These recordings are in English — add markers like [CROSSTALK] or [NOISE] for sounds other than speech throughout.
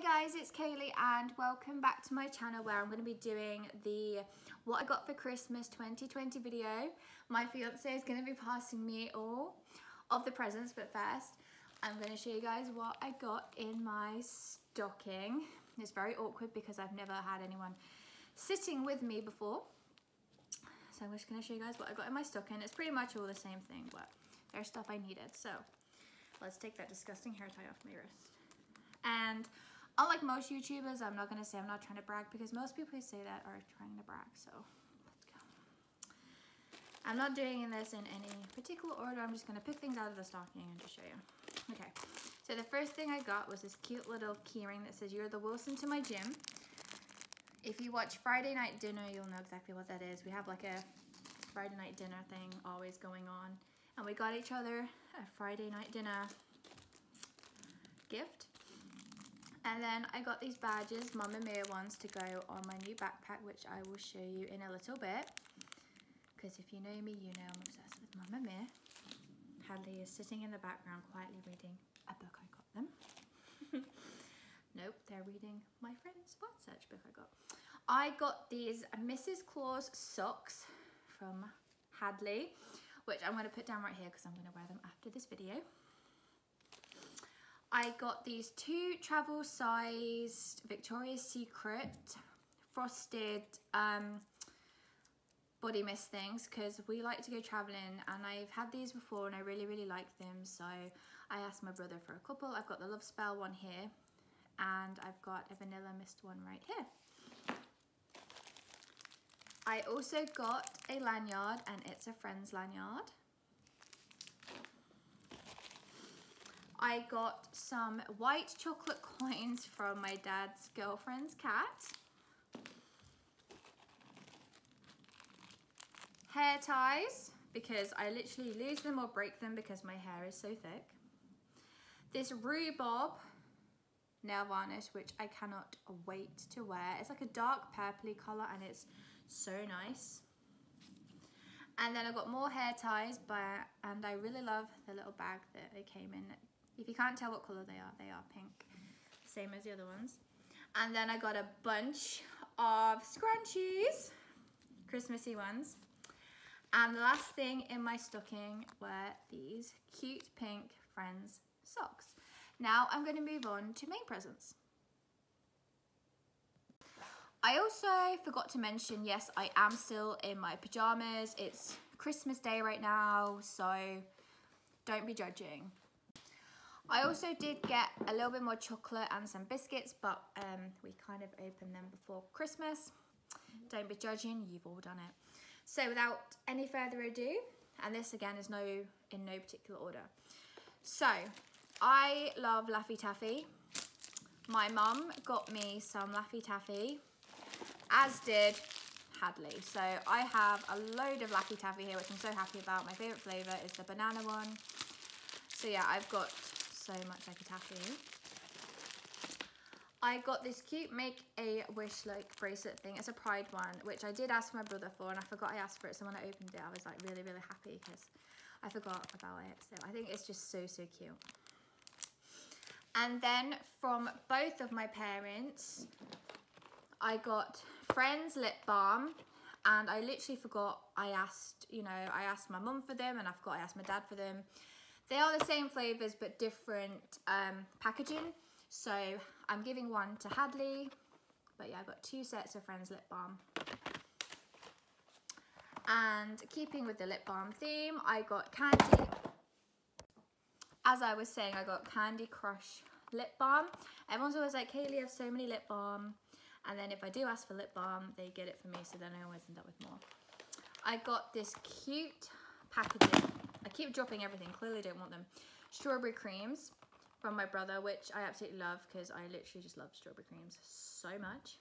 Hey guys, it's Kayli and welcome back to my channel where I'm going to be doing the what I got for Christmas 2020 video. My fiance is going to be passing me all of the presents, but first I'm going to show you guys what I got in my stocking. It's very awkward because I've never had anyone sitting with me before. So I'm just going to show you guys what I got in my stocking. It's pretty much all the same thing, but there's stuff I needed. So let's take that disgusting hair tie off my wrist. And unlike most YouTubers, I'm not going to say I'm not trying to brag because most people who say that are trying to brag. So let's go. I'm not doing this in any particular order. I'm just going to pick things out of the stocking and just show you. Okay. So the first thing I got was this cute little keyring that says, you're the Wilson to my Jim. If you watch Friday Night Dinner, you'll know exactly what that is. We have like a Friday night dinner thing always going on. And we got each other a Friday night dinner gift. And then I got these badges, Mamma Mia ones, to go on my new backpack, which I will show you in a little bit. Because if you know me, you know I'm obsessed with Mamma Mia. Hadley is sitting in the background quietly reading a book I got them. [LAUGHS] nope, they're reading my Friends word search book I got. I got these Mrs. Claus socks from Hadley, which I'm going to put down right here because I'm going to wear them after this video. I got these two travel sized Victoria's Secret frosted um, body mist things because we like to go traveling and I've had these before and I really really like them so I asked my brother for a couple. I've got the Love Spell one here and I've got a vanilla mist one right here. I also got a lanyard and it's a Friends lanyard. I got some white chocolate coins from my dad's girlfriend's cat. Hair ties, because I literally lose them or break them because my hair is so thick. This rhubarb nail varnish, which I cannot wait to wear. It's like a dark purpley colour and it's so nice. And then I got more hair ties, but and I really love the little bag that they came in. If you can't tell what colour they are, they are pink. Same as the other ones. And then I got a bunch of scrunchies, Christmassy ones. And the last thing in my stocking were these cute pink Friends socks. Now I'm going to move on to main presents. I also forgot to mention, yes, I am still in my pajamas. It's Christmas Day right now, so don't be judging. I also did get a little bit more chocolate and some biscuits, but um, we kind of opened them before Christmas. Don't be judging, you've all done it. So without any further ado, and this again is no in no particular order. So, I love Laffy Taffy. My mum got me some Laffy Taffy, as did Hadley. So I have a load of Laffy Taffy here, which I'm so happy about. My favourite flavour is the banana one. So yeah, I've got so much Laffy Taffy. I got this cute make a wish like bracelet thing. It's a pride one, which I did ask my brother for and I forgot I asked for it. So when I opened it, I was like really, really happy because I forgot about it. So I think it's just so, so cute. And then from both of my parents, I got Friends Lip Balm and I literally forgot I asked, you know, I asked my mum for them and I forgot I asked my dad for them. They are the same flavours but different um, packaging. So I'm giving one to Hadley. But yeah, I've got two sets of Friends Lip Balm. And keeping with the lip balm theme, I got Candy. As I was saying, I got Candy Crush lip balm. Everyone's always like, Kayli, I have so many lip balm. And then if I do ask for lip balm, they get it for me. So then I always end up with more. I got this cute packaging. I keep dropping everything. Clearly don't want them. Strawberry creams from my brother, which I absolutely love because I literally just love strawberry creams so much.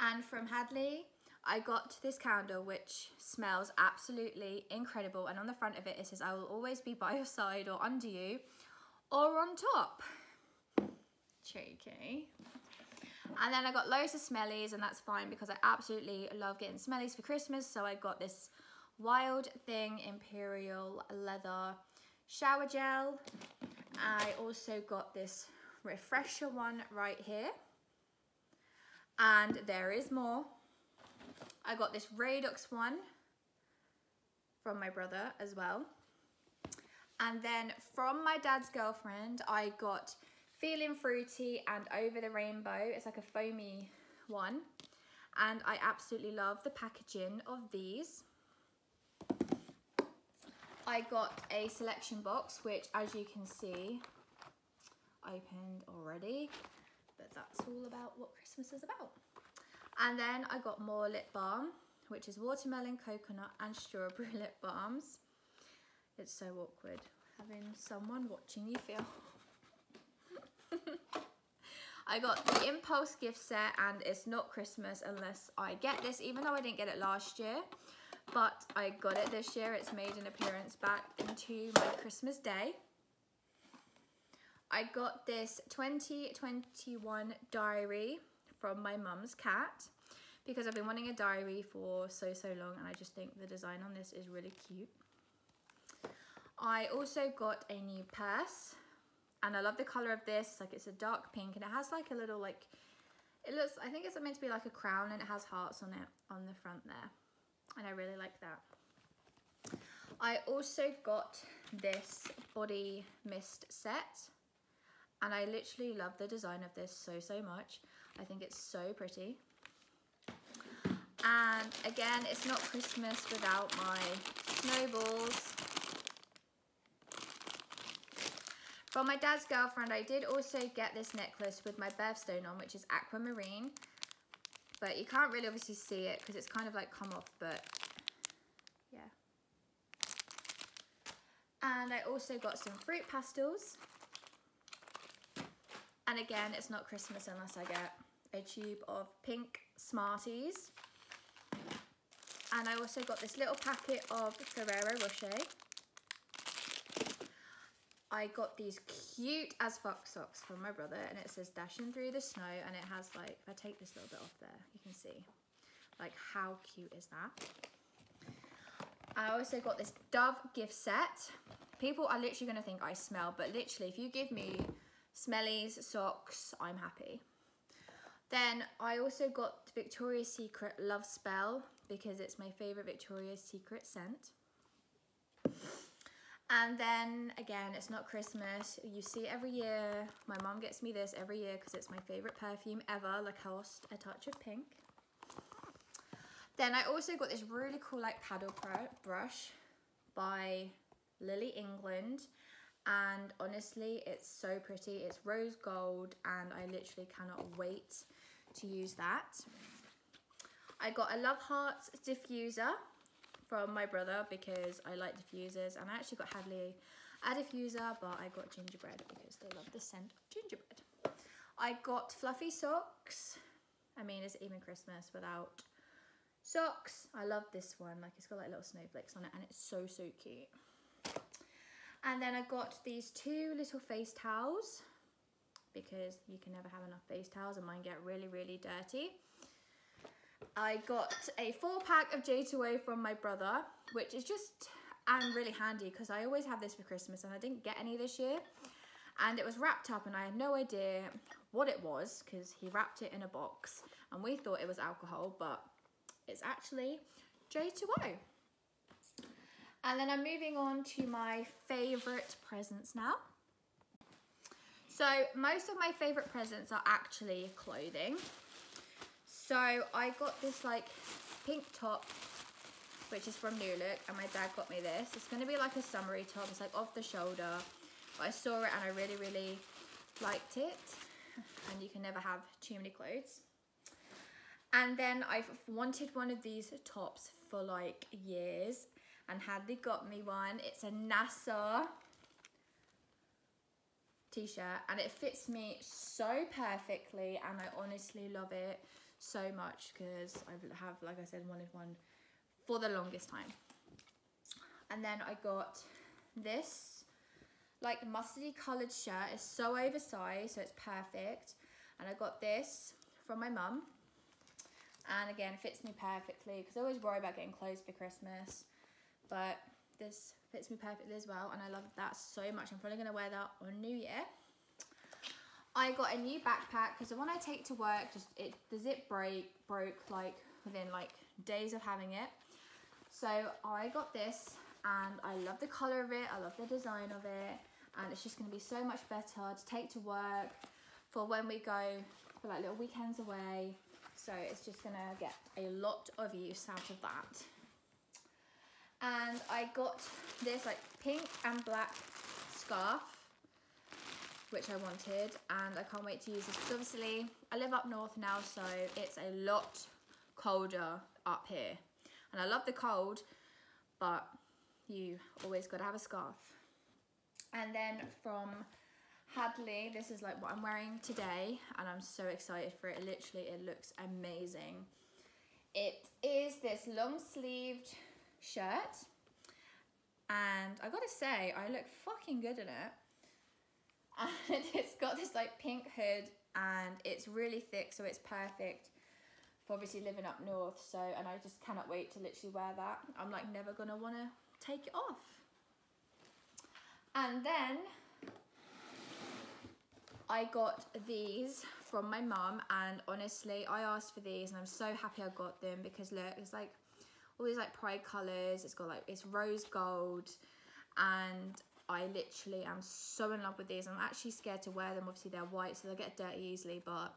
And from Hadley, I got this candle which smells absolutely incredible and on the front of it it says I will always be by your side or under you or on top. Cheeky. And then I got loads of smellies and that's fine because I absolutely love getting smellies for Christmas. So I got this Wild Thing Imperial Leather Shower Gel. I also got this refresher one right here. And there is more. I got this Radox one from my brother as well. And then from my dad's girlfriend, I got Feeling Fruity and Over the Rainbow. It's like a foamy one. And I absolutely love the packaging of these. I got a selection box, which as you can see, opened already. But that's all about what Christmas is about. And then I got more lip balm, which is watermelon, coconut and strawberry [LAUGHS] lip balms. It's so awkward having someone watching you feel. [LAUGHS] I got the Impulse gift set and it's not Christmas unless I get this, even though I didn't get it last year. But I got it this year. It's made an appearance back into my Christmas day. I got this 2021 diary from my mum's cat because I've been wanting a diary for so, so long and I just think the design on this is really cute. I also got a new purse and I love the color of this. It's like it's a dark pink and it has like a little like, it looks, I think it's meant to be like a crown and it has hearts on it on the front there. And I really like that. I also got this body mist set and I literally love the design of this so, so much. I think it's so pretty. And again, it's not Christmas without my snowballs. From my dad's girlfriend, I did also get this necklace with my birthstone on, which is aquamarine. But you can't really obviously see it because it's kind of like come off, but yeah. And I also got some fruit pastels. And again, it's not Christmas unless I get a tube of pink Smarties. And I also got this little packet of Ferrero Rocher. I got these cute as fuck socks from my brother and it says dashing through the snow and it has like, if I take this little bit off there, you can see like how cute is that? I also got this Dove gift set. People are literally going to think I smell, but literally if you give me smellies, socks, I'm happy. Then I also got Victoria's Secret Love Spell because it's my favourite Victoria's Secret scent. And then again, it's not Christmas. You see every year. My mom gets me this every year because it's my favourite perfume ever, Lacoste A Touch of Pink. Then I also got this really cool like paddle brush by Lily England and honestly it's so pretty it's rose gold and I literally cannot wait to use that I got a Love Hearts diffuser from my brother because I like diffusers and I actually got Hadley a diffuser but I got gingerbread because they love the scent of gingerbread. I got fluffy socks. I mean is it even Christmas without socks. I love this one. Like it's got like little snowflakes on it and it's so so cute. And then I got these two little face towels because you can never have enough face towels and mine get really, really dirty. I got a four pack of J2O from my brother, which is just and really handy because I always have this for Christmas and I didn't get any this year. And it was wrapped up and I had no idea what it was because he wrapped it in a box and we thought it was alcohol, but it's actually J2O. And then I'm moving on to my favourite presents now. So most of my favourite presents are actually clothing. So I got this like pink top, which is from New Look, and my dad got me this. It's going to be like a summery top. It's like off the shoulder. But I saw it and I really, really liked it. [LAUGHS] And you can never have too many clothes. And then I've wanted one of these tops for like years and Hadley got me one. It's a NASA t-shirt and it fits me so perfectly and I honestly love it so much because I have, like I said, wanted one for the longest time. And then I got this like mustardy coloured shirt. It's so oversized, so it's perfect. And I got this from my mum. And again, fits me perfectly because I always worry about getting clothes for Christmas but this fits me perfectly as well and I love that so much. I'm probably going to wear that on New Year. I got a new backpack because the one I take to work just it the zip break broke like within like days of having it. So I got this and I love the colour of it, I love the design of it and it's just going to be so much better to take to work for when we go for like little weekends away. So it's just going to get a lot of use out of that. And I got this like pink and black scarf which I wanted and I can't wait to use this obviously I live up north now so it's a lot colder up here. And I love the cold but you always got to have a scarf. And then from Hadley this is like what I'm wearing today and I'm so excited for it. Literally it looks amazing. It is this long sleeved shirt and I gotta say I look fucking good in it [LAUGHS] and it's got this like pink hood and it's really thick so it's perfect for obviously living up north so and I just cannot wait to literally wear that. I'm like never gonna want to take it off. And then I got these from my mum and honestly I asked for these and I'm so happy I got them because look it's like all these like pride colours. It's got like it's rose gold and I literally am so in love with these. I'm actually scared to wear them. Obviously, they're white, so they'll get dirty easily, but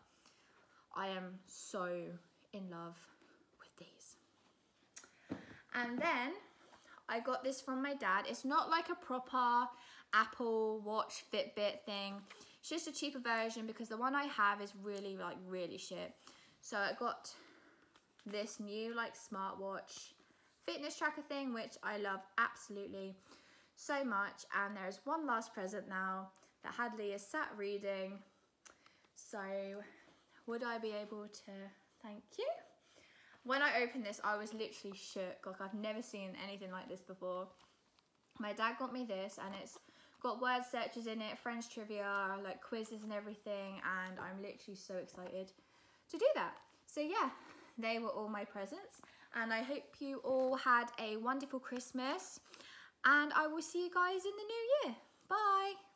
I am so in love with these. And then I got this from my dad. It's not like a proper Apple Watch Fitbit thing. It's just a cheaper version because the one I have is really, like, really shit. So I got this new, like, smartwatch fitness tracker thing, which I love absolutely so much. And there's one last present now that Hadley is sat reading. So would I be able to thank you? When I opened this, I was literally shook. Like I've never seen anything like this before. My dad got me this and it's got word searches in it, French trivia, like quizzes and everything. And I'm literally so excited to do that. So yeah, they were all my presents. And I hope you all had a wonderful Christmas and I will see you guys in the new year. Bye.